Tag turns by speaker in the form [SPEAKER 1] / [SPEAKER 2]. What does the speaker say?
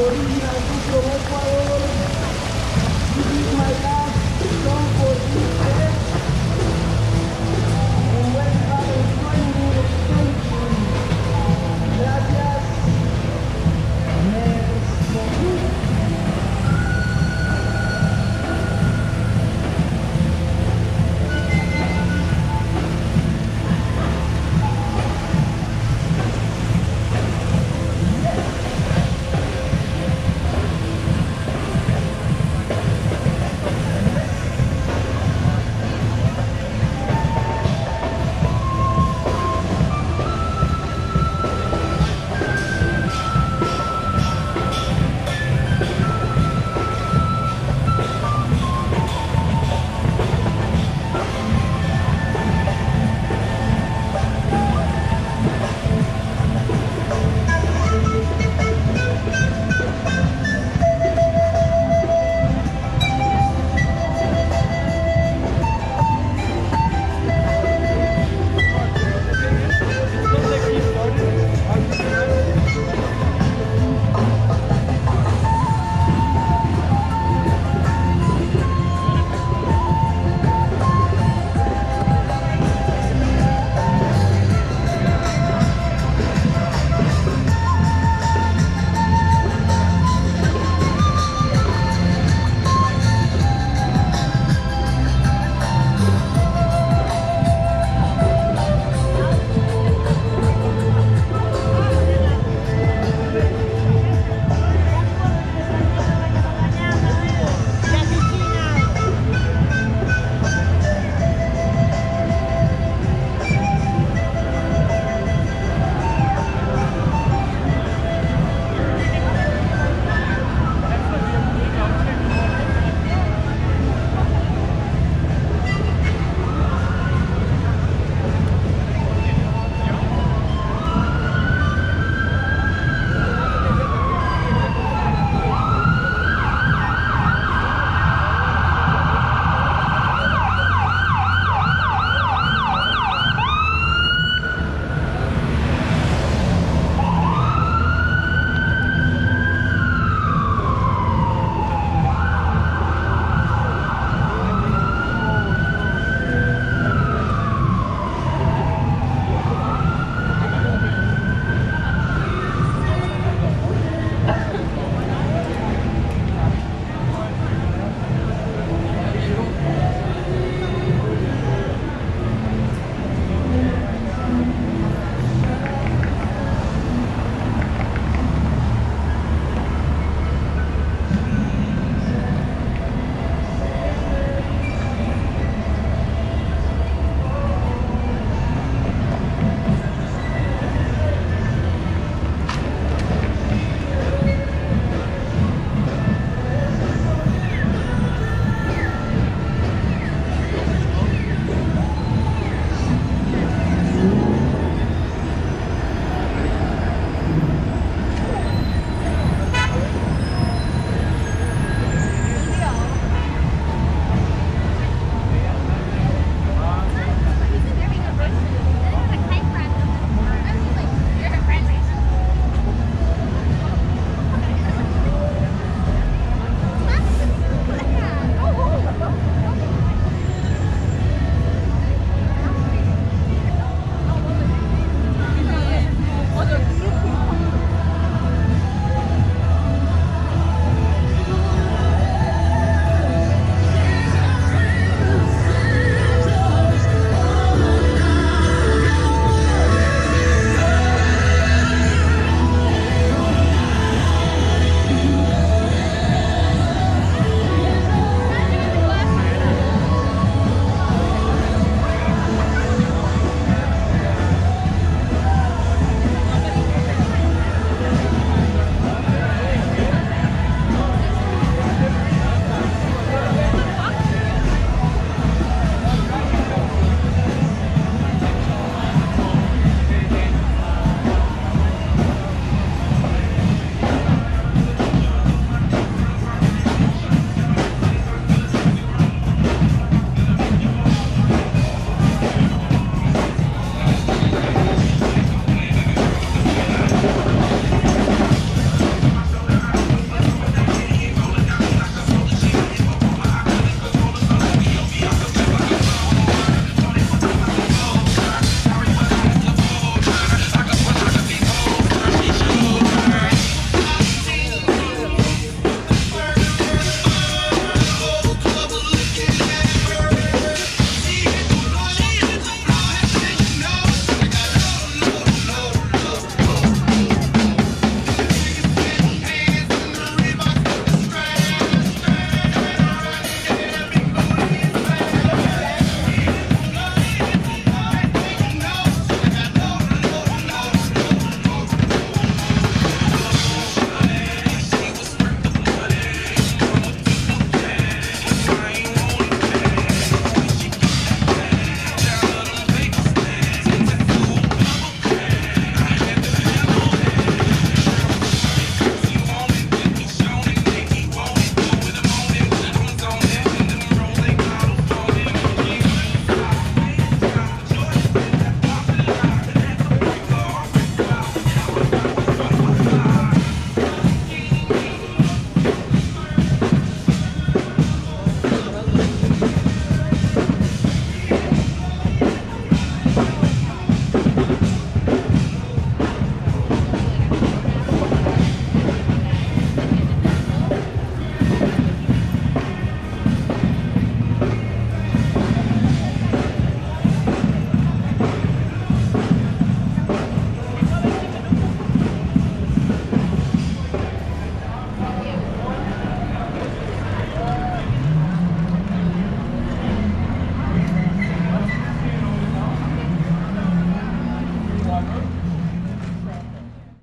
[SPEAKER 1] aborígena del Ecuador,